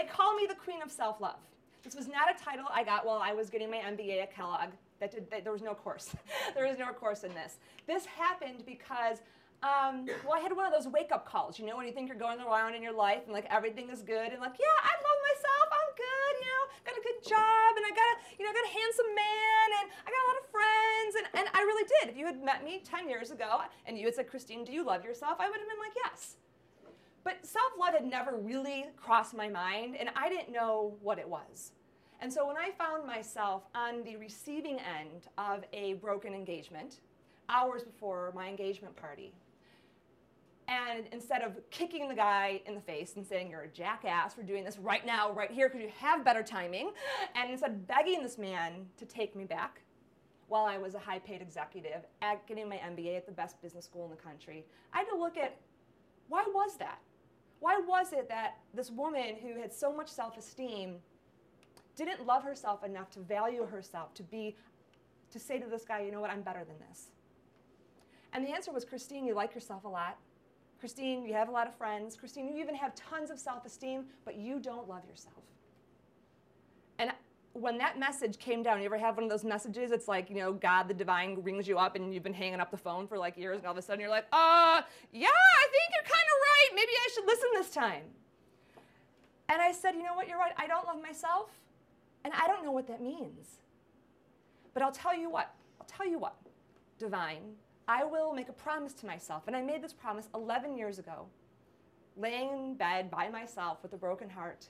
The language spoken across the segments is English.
they call me the queen of self-love. This was not a title I got while I was getting my MBA at Kellogg. That, did, that there was no course. there was no course in this. This happened because um, well, I had one of those wake-up calls, you know, when you think you're going around in your life and like everything is good and like, yeah, I love myself, I'm good, you know, got a good job and I got a, you know, got a handsome man and I got a lot of friends and, and I really did. If you had met me 10 years ago and you had said, Christine, do you love yourself? I would have been like, yes. But self-love had never really crossed my mind and I didn't know what it was. And so when I found myself on the receiving end of a broken engagement, hours before my engagement party, and instead of kicking the guy in the face and saying, You're a jackass for doing this right now, right here, because you have better timing, and instead begging this man to take me back while I was a high paid executive at getting my MBA at the best business school in the country, I had to look at why was that? Why was it that this woman who had so much self esteem didn't love herself enough to value herself, to be, to say to this guy, you know what, I'm better than this? And the answer was, Christine, you like yourself a lot. Christine, you have a lot of friends. Christine, you even have tons of self esteem, but you don't love yourself. And when that message came down, you ever have one of those messages? It's like, you know, God, the divine rings you up and you've been hanging up the phone for like years, and all of a sudden you're like, uh, yeah, I think you're kind Maybe I should listen this time. And I said, you know what, you're right. I don't love myself, and I don't know what that means. But I'll tell you what, I'll tell you what, divine, I will make a promise to myself. And I made this promise 11 years ago, laying in bed by myself with a broken heart.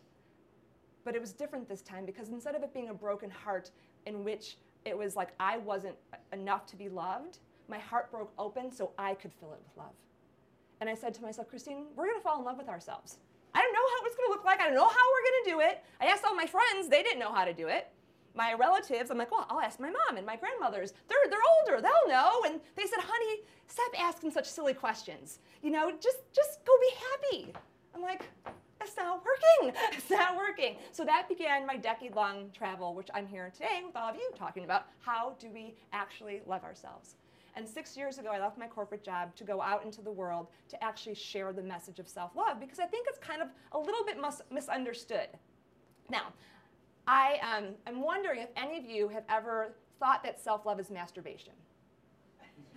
But it was different this time because instead of it being a broken heart in which it was like I wasn't enough to be loved, my heart broke open so I could fill it with love. And I said to myself, Christine, we're going to fall in love with ourselves. I don't know how it's going to look like. I don't know how we're going to do it. I asked all my friends, they didn't know how to do it my relatives, I'm like, well, I'll ask my mom and my grandmothers. They're, they're older, they'll know. And they said, honey, stop asking such silly questions. You know, just, just go be happy. I'm like, that's not working. It's not working. So that began my decade long travel, which I'm here today with all of you talking about how do we actually love ourselves. And six years ago, I left my corporate job to go out into the world to actually share the message of self love because I think it's kind of a little bit mis- misunderstood. Now, I um, am wondering if any of you have ever thought that self love is masturbation.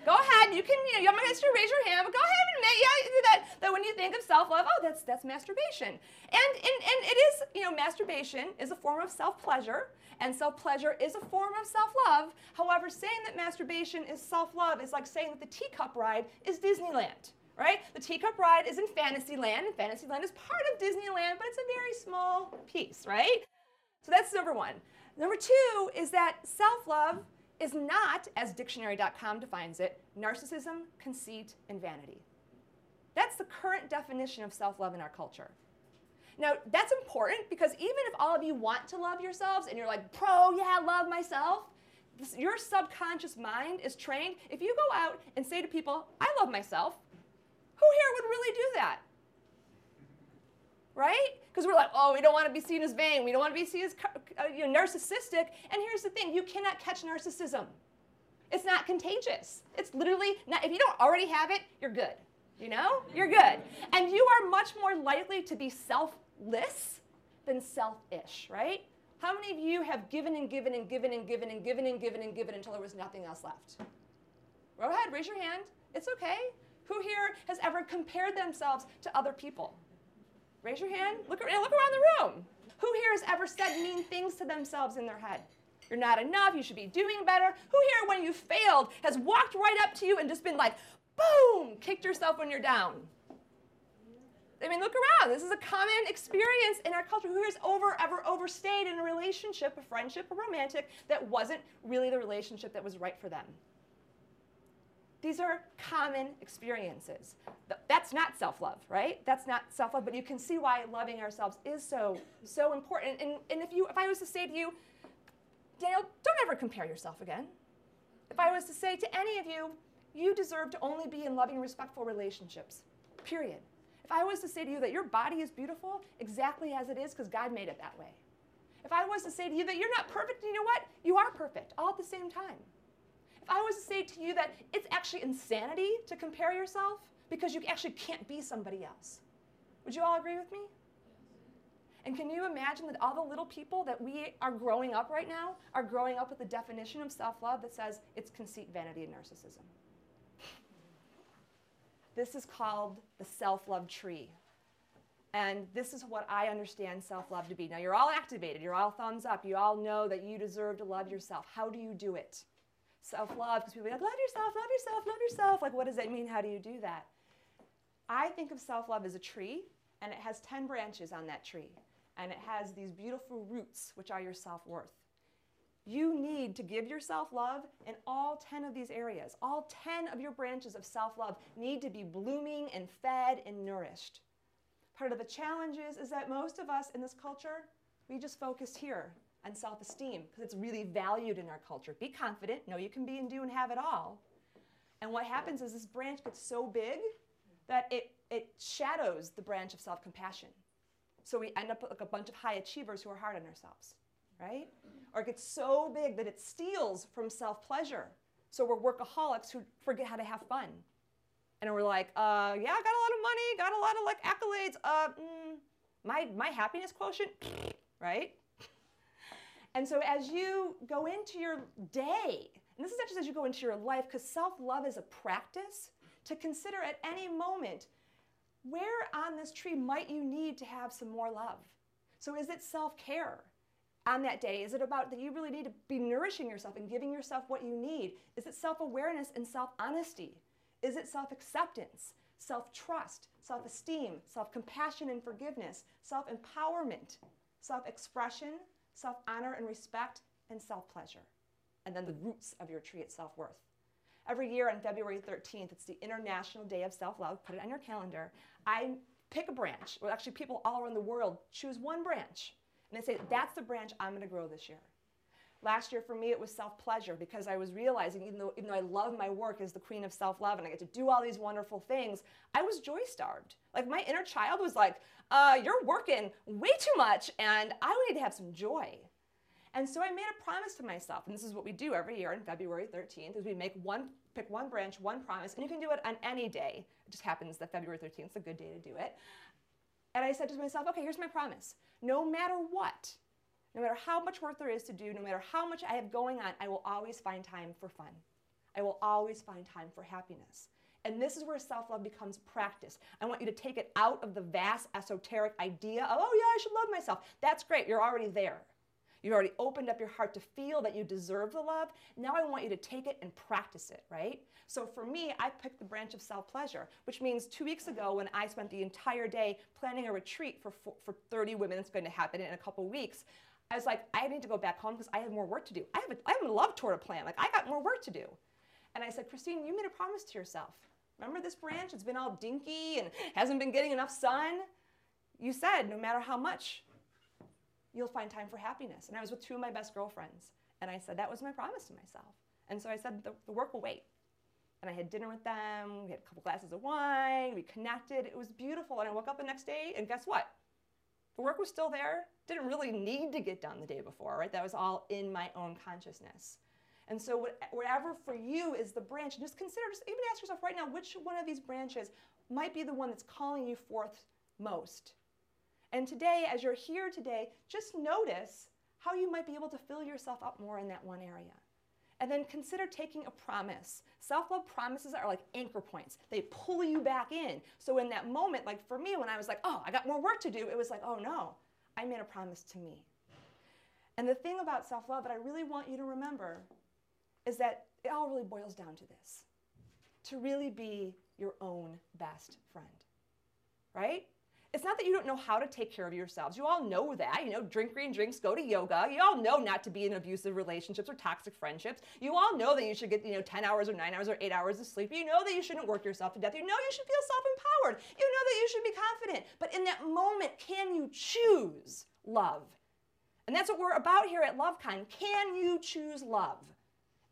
Go ahead, you can, you know, you have to raise your hand, but go ahead and admit, yeah, that. That when you think of self-love, oh, that's that's masturbation. And, and and it is, you know, masturbation is a form of self-pleasure, and self-pleasure is a form of self-love. However, saying that masturbation is self-love is like saying that the teacup ride is Disneyland. Right? The teacup ride is in Fantasyland, and Fantasyland is part of Disneyland, but it's a very small piece, right? So that's number one. Number two is that self love is not, as dictionary.com defines it, narcissism, conceit, and vanity. That's the current definition of self love in our culture. Now, that's important because even if all of you want to love yourselves and you're like, pro, yeah, love myself, this, your subconscious mind is trained. If you go out and say to people, I love myself, who here would really do that? right? Because we're like, oh, we don't want to be seen as vain. We don't want to be seen as uh, you know, narcissistic. And here's the thing you cannot catch narcissism. It's not contagious. It's literally not, if you don't already have it, you're good. You know? You're good. And you are much more likely to be selfless than selfish, right? How many of you have given and given and given and given and given and given and given until there was nothing else left? Go ahead, raise your hand. It's okay. Who here has ever compared themselves to other people? Raise your hand. Look, look around the room. Who here has ever said mean things to themselves in their head? You're not enough. You should be doing better. Who here, when you failed, has walked right up to you and just been like, boom, kicked yourself when you're down? I mean, look around. This is a common experience in our culture. Who has over ever overstayed in a relationship, a friendship, a romantic, that wasn't really the relationship that was right for them? These are common experiences. That's not self-love, right? That's not self-love, but you can see why loving ourselves is so, so important. And, and if, you, if I was to say to you, Daniel, don't ever compare yourself again. If I was to say to any of you, you deserve to only be in loving, respectful relationships, period. If I was to say to you that your body is beautiful exactly as it is because God made it that way. If I was to say to you that you're not perfect, you know what? You are perfect all at the same time. If I was to say to you that it's actually insanity to compare yourself because you actually can't be somebody else, would you all agree with me? And can you imagine that all the little people that we are growing up right now are growing up with the definition of self love that says it's conceit, vanity, and narcissism? This is called the self love tree. And this is what I understand self love to be. Now, you're all activated, you're all thumbs up, you all know that you deserve to love yourself. How do you do it? Self love, because people are like, love yourself, love yourself, love yourself. Like, what does that mean? How do you do that? I think of self love as a tree, and it has 10 branches on that tree, and it has these beautiful roots, which are your self worth. You need to give yourself love in all 10 of these areas. All 10 of your branches of self love need to be blooming and fed and nourished. Part of the challenge is, is that most of us in this culture, we just focus here on self esteem because it's really valued in our culture. Be confident, know you can be and do and have it all. And what happens is this branch gets so big that it, it shadows the branch of self compassion. So we end up with like a bunch of high achievers who are hard on ourselves, right? Or it gets so big that it steals from self pleasure. So we're workaholics who forget how to have fun. And we're like, uh, yeah, I got a lot of money, got a lot of like accolades. Uh, mm, my, my happiness quotient, right? And so as you go into your day, and this is not just as you go into your life, because self love is a practice to consider at any moment where on this tree might you need to have some more love? So is it self care? On that day, is it about that you really need to be nourishing yourself and giving yourself what you need? Is it self awareness and self honesty? Is it self acceptance, self trust, self esteem, self compassion and forgiveness, self empowerment, self expression, self honor and respect, and self pleasure? And then the roots of your tree at self worth. Every year on February 13th, it's the International Day of Self Love. Put it on your calendar. I pick a branch, well, actually, people all around the world choose one branch. And they say, that's the branch I'm going to grow this year. Last year for me, it was self pleasure because I was realizing, even though, even though I love my work as the queen of self love and I get to do all these wonderful things, I was joy starved. Like my inner child was like, uh, You're working way too much, and I need to have some joy. And so I made a promise to myself, and this is what we do every year on February 13th, is we make one, pick one branch, one promise, and you can do it on any day. It just happens that February 13th is a good day to do it. And I said to myself, okay, here's my promise. No matter what, no matter how much work there is to do, no matter how much I have going on, I will always find time for fun. I will always find time for happiness. And this is where self love becomes practice. I want you to take it out of the vast esoteric idea of, oh, yeah, I should love myself. That's great, you're already there. You've already opened up your heart to feel that you deserve the love. Now I want you to take it and practice it, right? So for me, I picked the branch of self pleasure, which means two weeks ago when I spent the entire day planning a retreat for, for 30 women that's going to happen in a couple weeks, I was like, I need to go back home because I have more work to do. I have, a, I have a love tour to plan. Like, I got more work to do. And I said, Christine, you made a promise to yourself. Remember this branch? It's been all dinky and hasn't been getting enough sun. You said no matter how much, you'll find time for happiness. And I was with two of my best girlfriends. And I said, that was my promise to myself. And so I said, the, the work will wait. And I had dinner with them. We had a couple glasses of wine. We connected. It was beautiful. And I woke up the next day, and guess what? The work was still there. Didn't really need to get done the day before, right? That was all in my own consciousness. And so, whatever for you is the branch, just consider, just even ask yourself right now, which one of these branches might be the one that's calling you forth most? And today, as you're here today, just notice how you might be able to fill yourself up more in that one area. And then consider taking a promise. Self love promises are like anchor points, they pull you back in. So, in that moment, like for me, when I was like, oh, I got more work to do, it was like, oh no, I made a promise to me. And the thing about self love that I really want you to remember is that it all really boils down to this to really be your own best friend, right? It's not that you don't know how to take care of yourselves. You all know that. You know, drink green drinks, go to yoga. You all know not to be in abusive relationships or toxic friendships. You all know that you should get, you know, 10 hours or 9 hours or 8 hours of sleep. You know that you shouldn't work yourself to death. You know you should feel self-empowered. You know that you should be confident. But in that moment, can you choose love? And that's what we're about here at LovCon. Can you choose love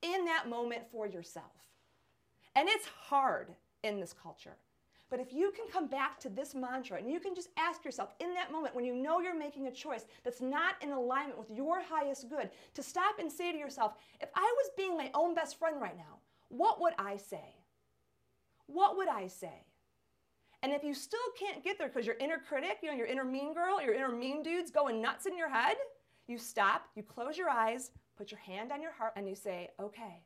in that moment for yourself? And it's hard in this culture. But if you can come back to this mantra and you can just ask yourself in that moment when you know you're making a choice that's not in alignment with your highest good, to stop and say to yourself, if I was being my own best friend right now, what would I say? What would I say? And if you still can't get there because your inner critic, you know, your inner mean girl, your inner mean dude's going nuts in your head, you stop, you close your eyes, put your hand on your heart, and you say, okay,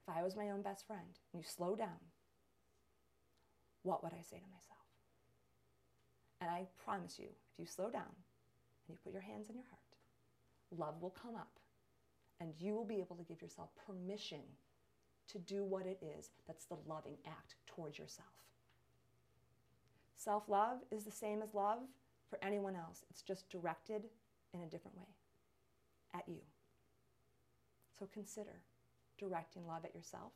if I was my own best friend, and you slow down, what would I say to myself? And I promise you, if you slow down and you put your hands on your heart, love will come up and you will be able to give yourself permission to do what it is that's the loving act towards yourself. Self love is the same as love for anyone else, it's just directed in a different way at you. So consider directing love at yourself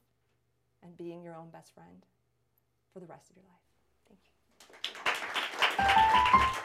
and being your own best friend for the rest of your life. Thank you.